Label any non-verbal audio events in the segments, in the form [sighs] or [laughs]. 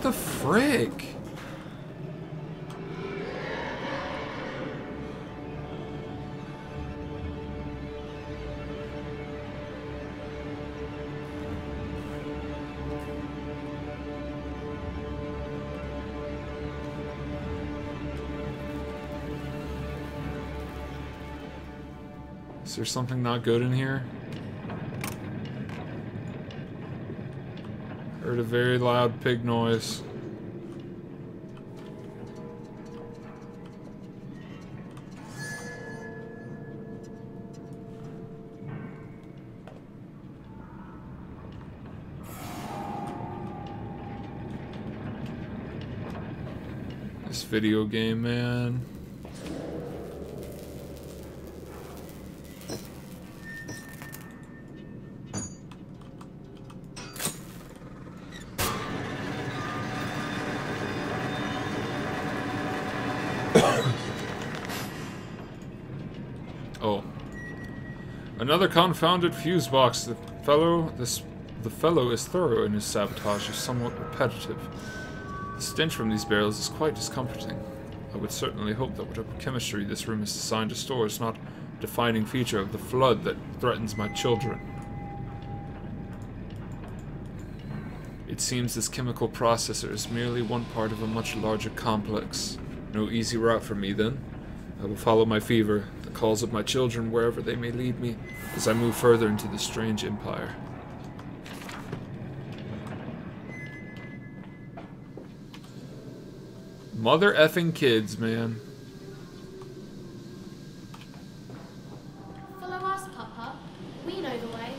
What the frick? Is there something not good in here? Heard a very loud pig noise. This video game, man. Another confounded fuse box. The fellow this the fellow is thorough in his sabotage, is somewhat repetitive. The stench from these barrels is quite discomforting. I would certainly hope that whatever chemistry this room is designed to store is not a defining feature of the flood that threatens my children. It seems this chemical processor is merely one part of a much larger complex. No easy route for me, then. I will follow my fever, the calls of my children, wherever they may lead me, as I move further into this strange empire. Mother effing kids, man. Follow us, Papa. We know the way.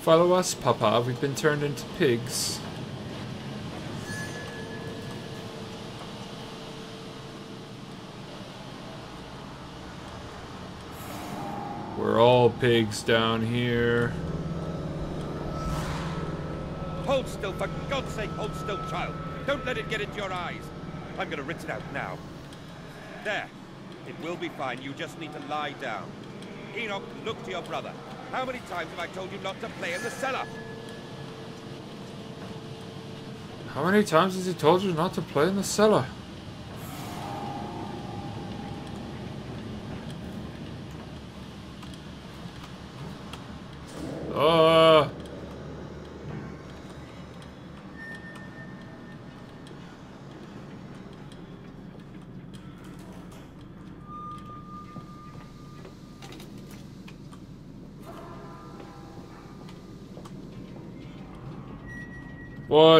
Follow us, Papa. We've been turned into pigs. We're all pigs down here. Hold still, for God's sake, hold still, child. Don't let it get into your eyes. I'm gonna rinse it out now. There. It will be fine. You just need to lie down. Enoch, look to your brother. How many times have I told you not to play in the cellar? How many times has he told you not to play in the cellar?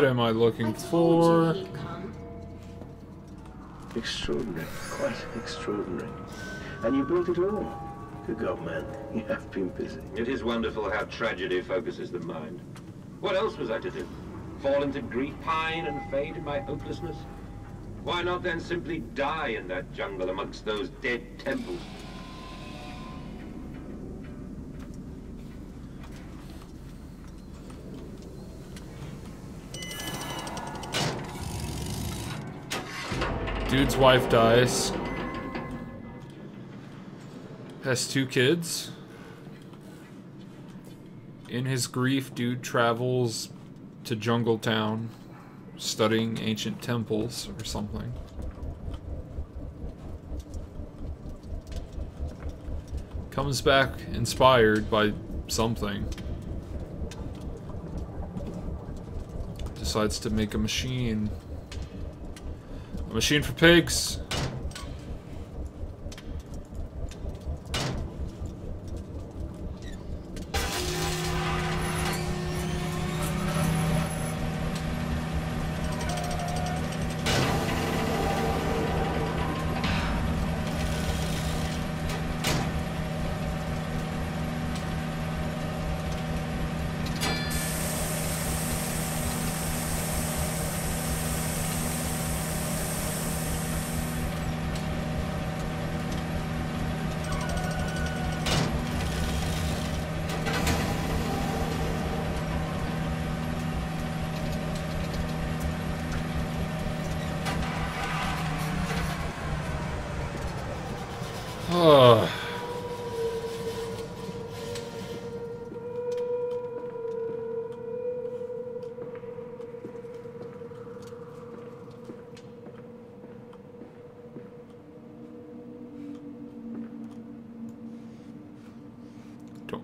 What am I looking I for? you he'd come. Extraordinary, quite extraordinary. And you built it all. Good God, man, [laughs] you have been busy. It is wonderful how tragedy focuses the mind. What else was I to do? Fall into grief, pine and fade in my hopelessness? Why not then simply die in that jungle amongst those dead temples? Dude's wife dies. Has two kids. In his grief, dude travels to Jungle Town, studying ancient temples or something. Comes back inspired by something. Decides to make a machine. A machine for pigs.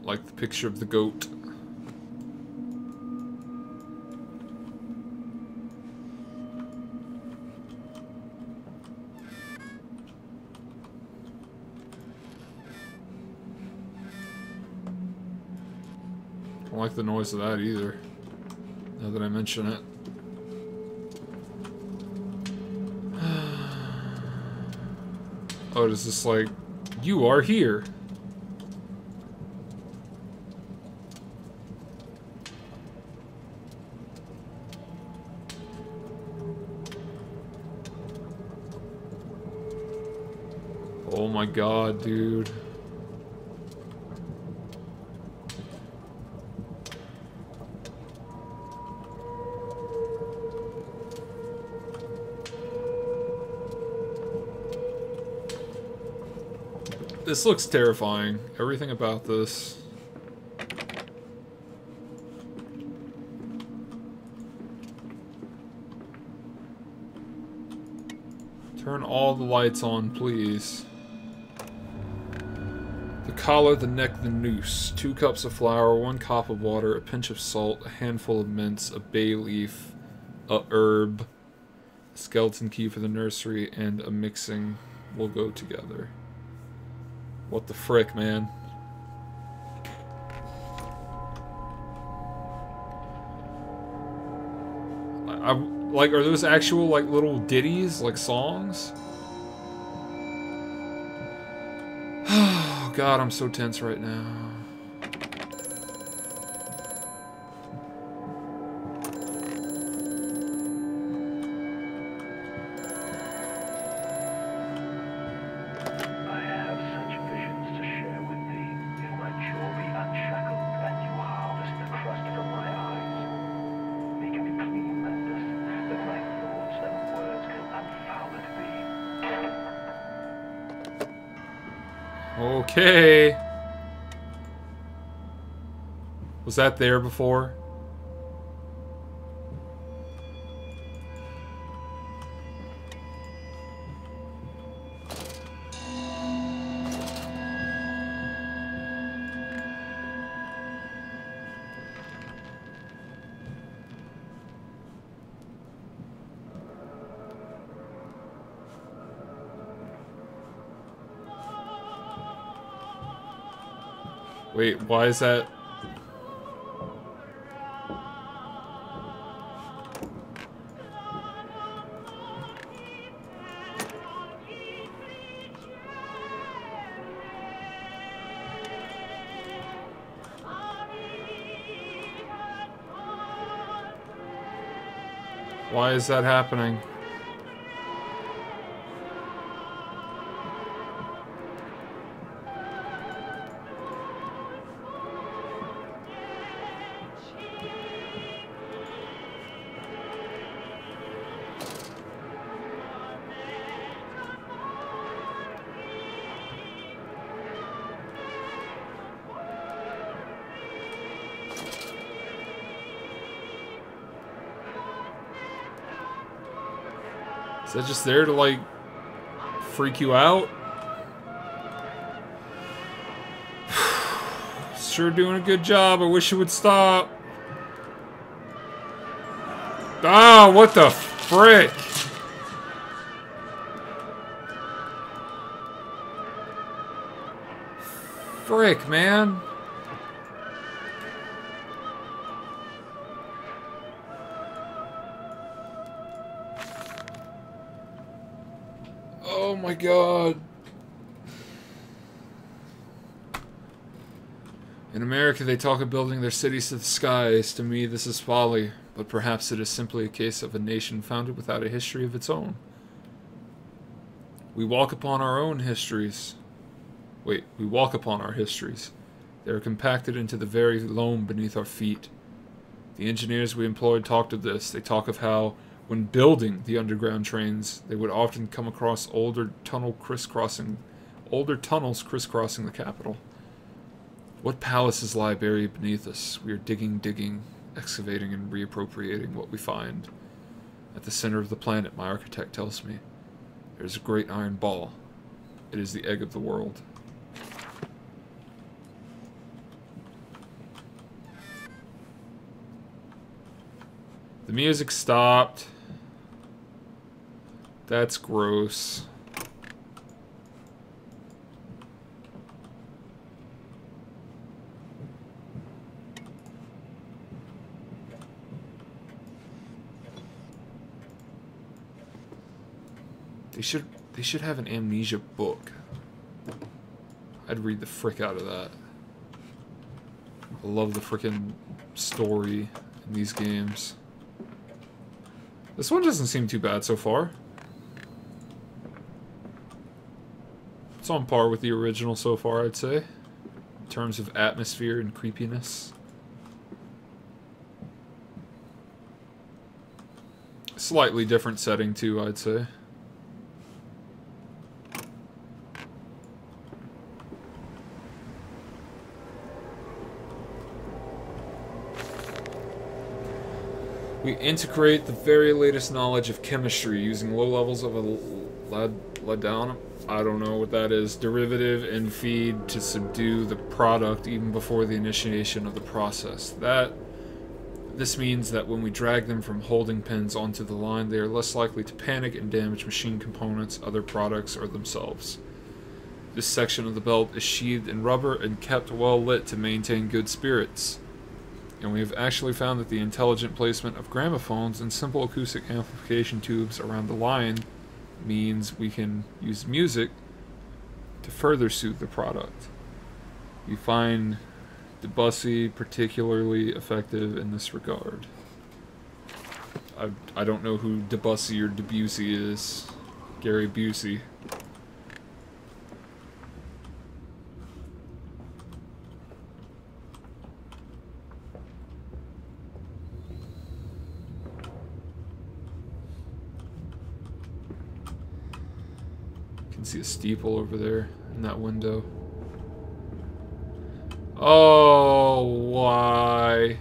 Like the picture of the goat. Don't like the noise of that either. Now that I mention it. [sighs] Oh, it is just like, you are here. Oh my god, dude. This looks terrifying. Everything about this. Turn all the lights on, please. Collar, the neck, the noose. Two cups of flour, one cup of water, a pinch of salt, a handful of mints, a bay leaf, a herb, a skeleton key for the nursery, and a mixing will go together. What the frick, man? I like are those actual like little ditties, like songs? God, I'm so tense right now. Okay. Was that there before? Wait, why is that? Why is that happening? Is that just there to like freak you out? [sighs] sure doing a good job. I wish it would stop. Ah, what the frick? Frick, man. My god. In America, they talk of building their cities to the skies. To me, this is folly, but perhaps it is simply a case of a nation founded without a history of its own. We walk upon our own histories. Wait, we walk upon our histories. They are compacted into the very loam beneath our feet. The engineers we employed talked of this. They talk of how, when building the underground trains, they would often come across older tunnel crisscrossing older tunnels crisscrossing the capital. What palaces lie buried beneath us? We are digging, digging, excavating, and reappropriating what we find. At the center of the planet, my architect tells me, there is a great iron ball. It is the egg of the world. The music stopped. That's gross. They should they should have an amnesia book. I'd read the frick out of that. I love the freaking story in these games. This one doesn't seem too bad so far. It's on par with the original so far, I'd say. In terms of atmosphere and creepiness. Slightly different setting too, I'd say. We integrate the very latest knowledge of chemistry using low levels of a lead, laudanum, I don't know what that is, derivative and feed to subdue the product even before the initiation of the process. That this means that when we drag them from holding pens onto the line, they are less likely to panic and damage machine components, other products, or themselves. This section of the belt is sheathed in rubber and kept well lit to maintain good spirits and we have actually found that the intelligent placement of gramophones and simple acoustic amplification tubes around the line means we can use music to further suit the product. We find Debussy particularly effective in this regard. I, I don't know who Debussy or Debussy is. Gary Busey. See a steeple over there in that window. Oh, why?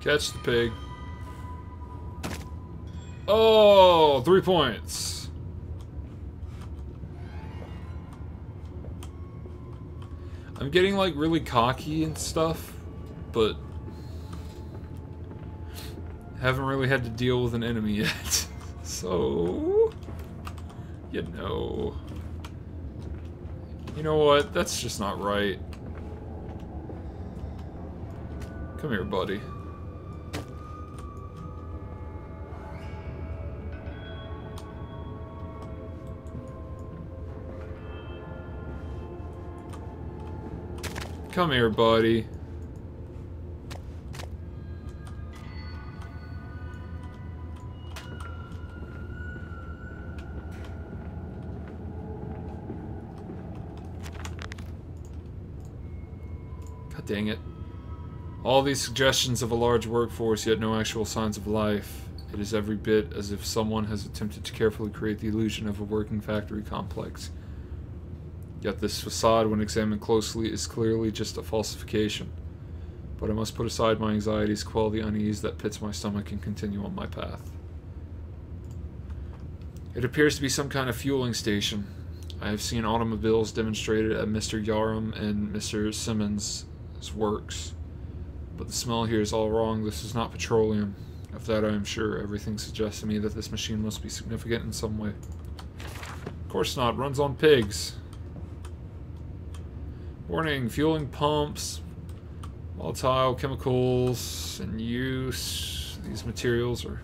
Catch the pig. Oh, three points. I'm getting like really cocky and stuff, but haven't really had to deal with an enemy [laughs] yet. so, you know. You know what? That's just not right. Come here, buddy. Come here, buddy. God dang it. All these suggestions of a large workforce, yet no actual signs of life. It is every bit as if someone has attempted to carefully create the illusion of a working factory complex. Yet this facade, when examined closely, is clearly just a falsification. But I must put aside my anxieties, quell the unease that pits my stomach, and continue on my path. It appears to be some kind of fueling station. I have seen automobiles demonstrated at Mr. Yarum and Mr. Simmons' works. But the smell here is all wrong. This is not petroleum. Of that I am sure. Everything suggests to me that this machine must be significant in some way. Of course not. Runs on pigs. Warning, fueling pumps, volatile chemicals in use. These materials are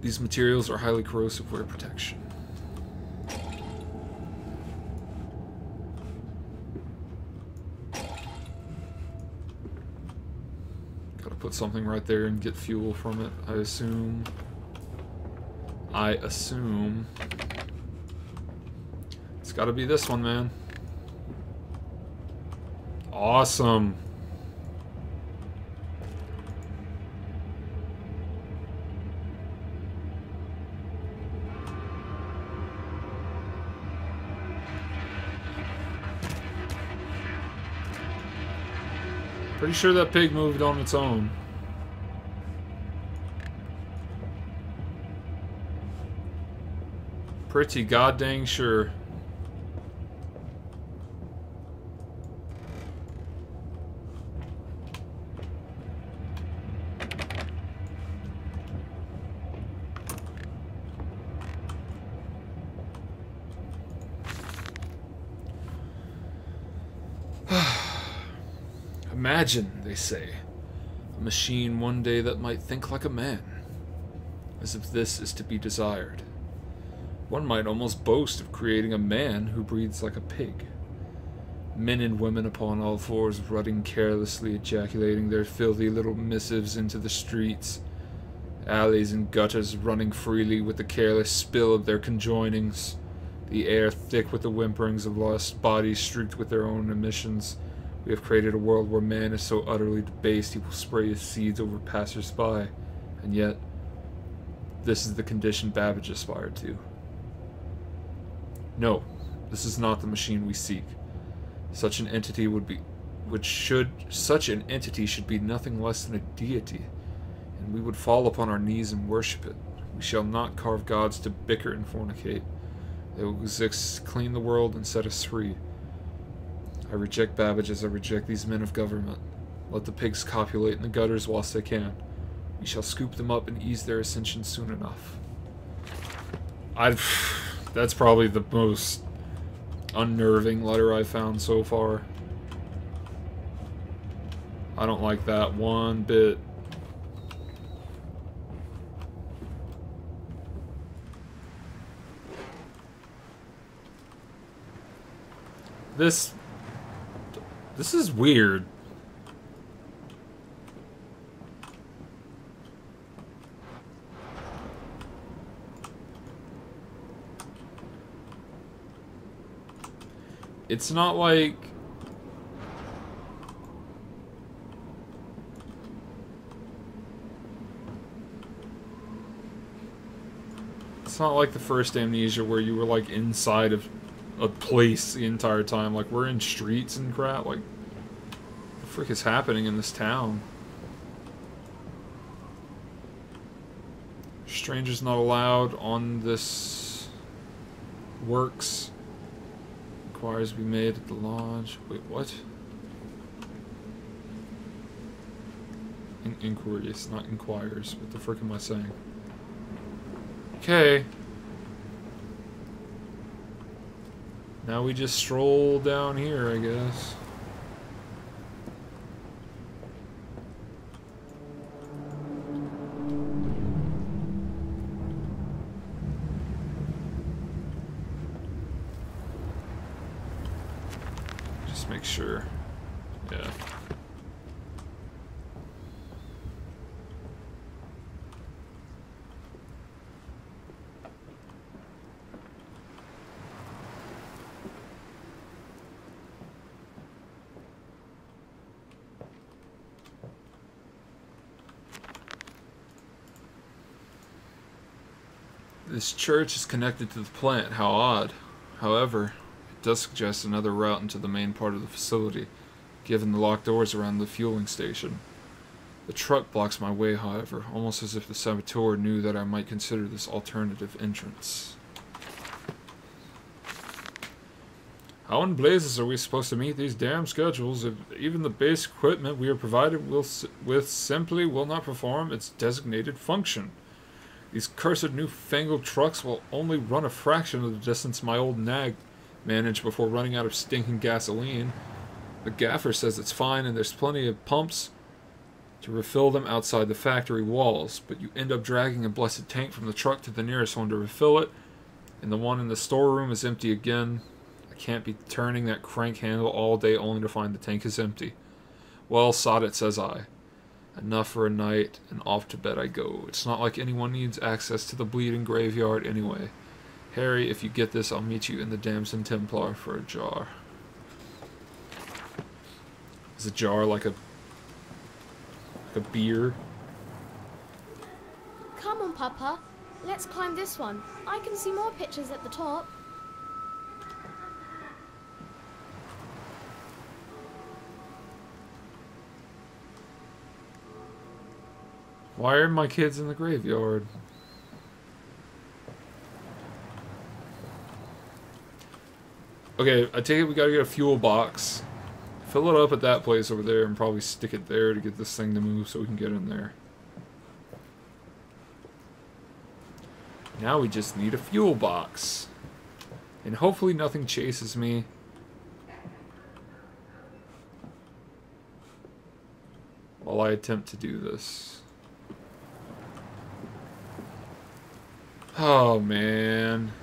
These materials are highly corrosive wear protection. Gotta put something right there and get fuel from it, I assume. I assume gotta be this one, man. Awesome. Pretty sure that pig moved on its own. Pretty goddamn sure. Imagine, they say, a machine one day that might think like a man, as if this is to be desired. One might almost boast of creating a man who breathes like a pig. Men and women upon all fours rutting carelessly, ejaculating their filthy little missives into the streets, alleys and gutters running freely with the careless spill of their conjoinings, the air thick with the whimperings of lost bodies streaked with their own emissions. We have created a world where man is so utterly debased he will spray his seeds over passers-by, and yet, this is the condition Babbage aspired to. No, this is not the machine we seek. Such an entity would be which should such an entity should be nothing less than a deity, and we would fall upon our knees and worship it. We shall not carve gods to bicker and fornicate. They will exist, clean the world, and set us free. I reject Babbage as I reject these men of government. Let the pigs copulate in the gutters whilst they can. We shall scoop them up and ease their ascension soon enough. I. That's probably the most unnerving letter I've found so far. I don't like that one bit. This... This is weird. It's not like... It's not like the first Amnesia where you were like inside of a place the entire time. Like we're in streets and crap. Like, the frick is happening in this town? Strangers not allowed on this works. Inquiries be made at the lodge. Wait, what? In inquiries, not inquires. What the frick am I saying? Okay. Now we just stroll down here, I guess. Just make sure. Yeah. This church is connected to the plant. How odd. However, it does suggest another route into the main part of the facility, given the locked doors around the fueling station. The truck blocks my way, however, almost as if the saboteur knew that I might consider this alternative entrance. How in blazes are we supposed to meet these damn schedules if even the base equipment we are provided with simply will not perform its designated function? These cursed newfangled trucks will only run a fraction of the distance my old nag managed before running out of stinking gasoline. The gaffer says it's fine and there's plenty of pumps to refill them outside the factory walls, but you end up dragging a blessed tank from the truck to the nearest one to refill it, and the one in the storeroom is empty again. I can't be turning that crank handle all day only to find the tank is empty. Well, sod it, says I. Enough for a night, and off to bed I go. It's not like anyone needs access to the bleeding graveyard anyway. Harry, if you get this, I'll meet you in the Damson Templar for a jar. Is a jar like a like a beer? Come on, Papa. Let's climb this one. I can see more pictures at the top. Why are my kids in the graveyard? Okay, I take it we gotta get a fuel box. Fill it up at that place over there and probably stick it there to get this thing to move so we can get in there. Now we just need a fuel box. And hopefully nothing chases me. While I attempt to do this. Oh man.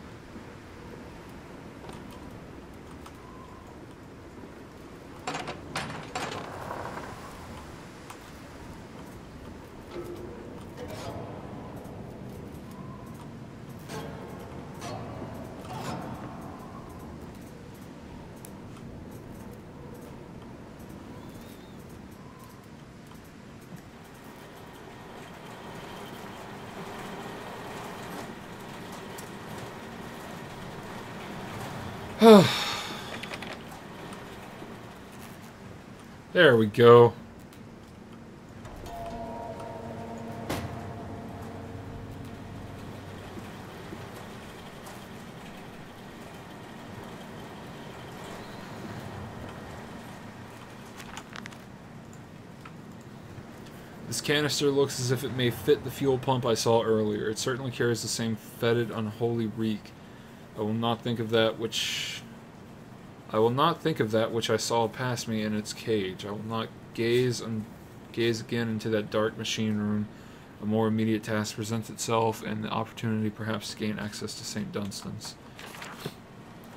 There we go. This canister looks as if it may fit the fuel pump I saw earlier. It certainly carries the same fetid, unholy reek. I will not think of that which I will not think of that which I saw pass me in its cage. I will not gaze and gaze again into that dark machine room. A more immediate task presents itself, and the opportunity perhaps to gain access to St. Dunstan's.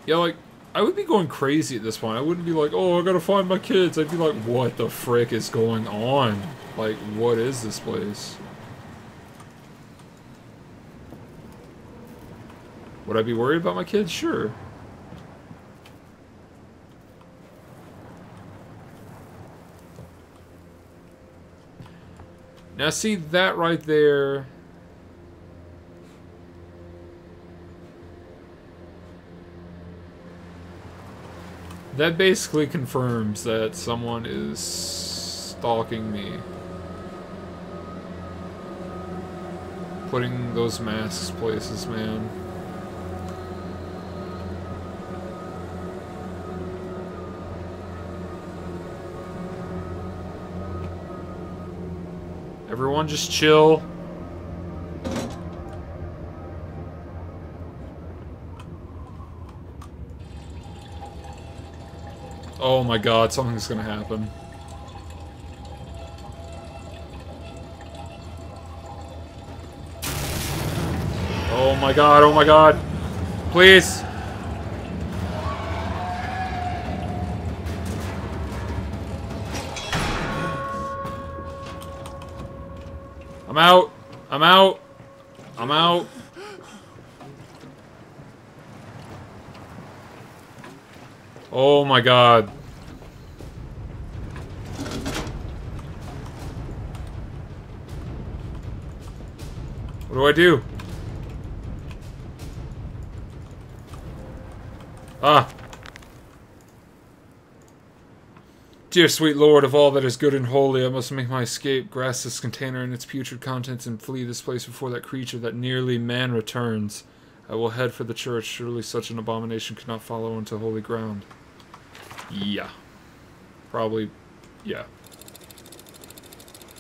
Yeah, like, I would be going crazy at this point. I wouldn't be like, oh, I gotta find my kids. I'd be like, what the frick is going on? Like, what is this place? Would I be worried about my kids? Sure. Now see that right there. That basically confirms that someone is stalking me. Putting those masks places, man. Everyone just chill. Oh my god, something's gonna happen. Oh my god, oh my god. Please. I'm out. I'm out. I'm out. Oh my god. What do I do? Ah. Dear sweet Lord of all that is good and holy, I must make my escape, grasp this container and its putrid contents, and flee this place before that creature, that nearly man, returns. I will head for the church. Surely such an abomination could not follow into holy ground. Yeah. Probably, yeah.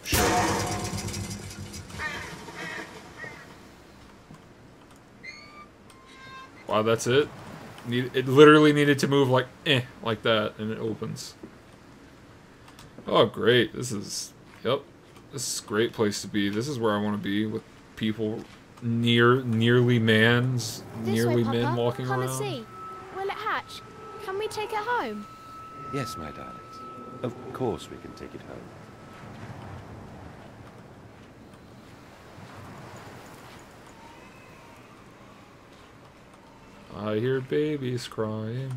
Sure. Wow, that's it? It literally needed to move like, eh, like that, and it opens. Oh, great. This is, yep. This is a great place to be. This is where I want to be with people near, nearly mans, This nearly way, men Papa. walking Come around. and see. Will it hatch? Can we take it home? Yes, my darlings. Of course we can take it home. I hear babies crying.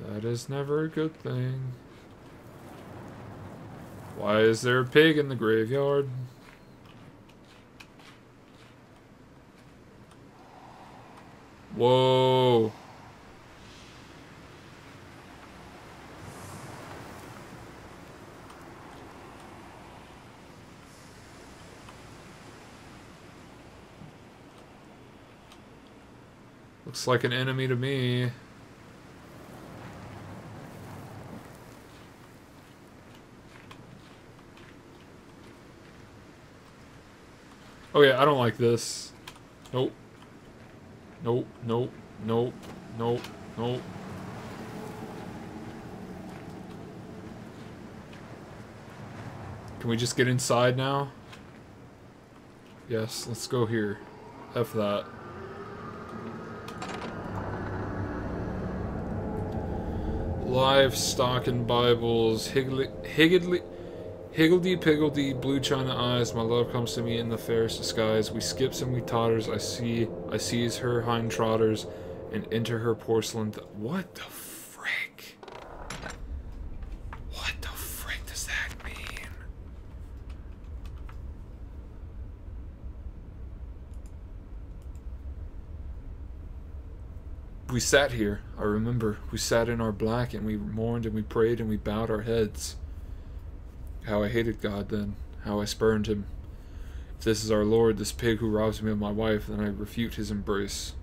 That is never a good thing. Why is there a pig in the graveyard? Whoa. Looks like an enemy to me. Oh yeah, I don't like this. Nope. Nope, nope, nope, nope, nope. Can we just get inside now? Yes, let's go here. F that. Livestock and Bibles, Higgly, Higgly, Higgledy piggledy, blue china eyes, my love comes to me in the fairest disguise. We skips and we totters, I see, I seize her hind trotters, and enter her porcelain. What the frick? What the frick does that mean? We sat here, I remember. We sat in our black and we mourned and we prayed and we bowed our heads. How I hated God then, how I spurned him. If this is our Lord, this pig who robs me of my wife, then I refute his embrace.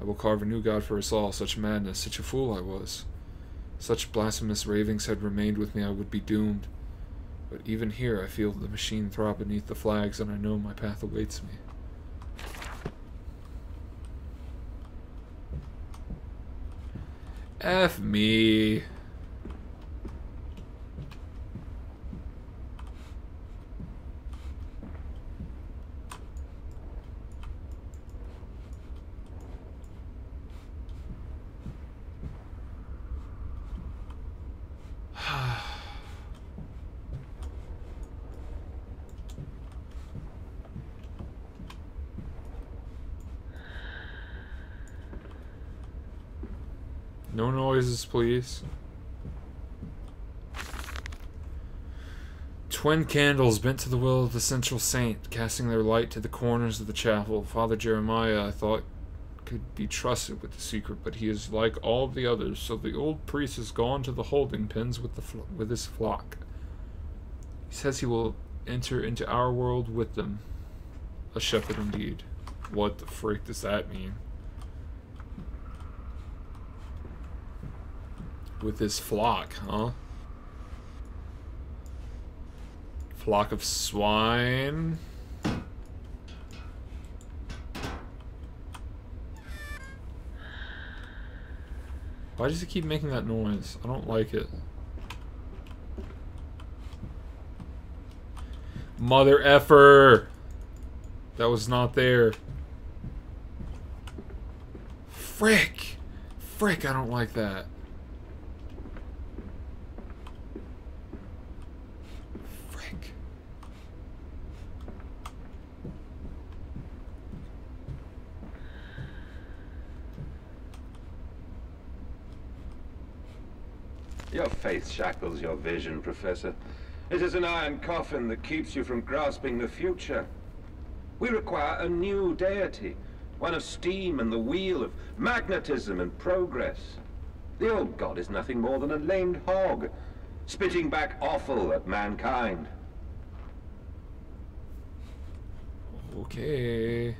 I will carve a new God for us all, such madness, such a fool I was. Such blasphemous ravings had remained with me, I would be doomed. But even here I feel the machine throb beneath the flags, and I know my path awaits me. F me. No noises, please. Twin candles bent to the will of the central saint, casting their light to the corners of the chapel. Father Jeremiah, I thought, could be trusted with the secret, but he is like all the others, so the old priest has gone to the holding pens with, the with his flock. He says he will enter into our world with them. A shepherd indeed. What the freak does that mean? With his flock, huh? Flock of swine. Why does he keep making that noise? I don't like it. Mother effer! That was not there. Frick! Frick, I don't like that. Your faith shackles your vision, Professor. It is an iron coffin that keeps you from grasping the future. We require a new deity, one of steam and the wheel, of magnetism and progress. The old god is nothing more than a lamed hog, spitting back offal at mankind. Okay.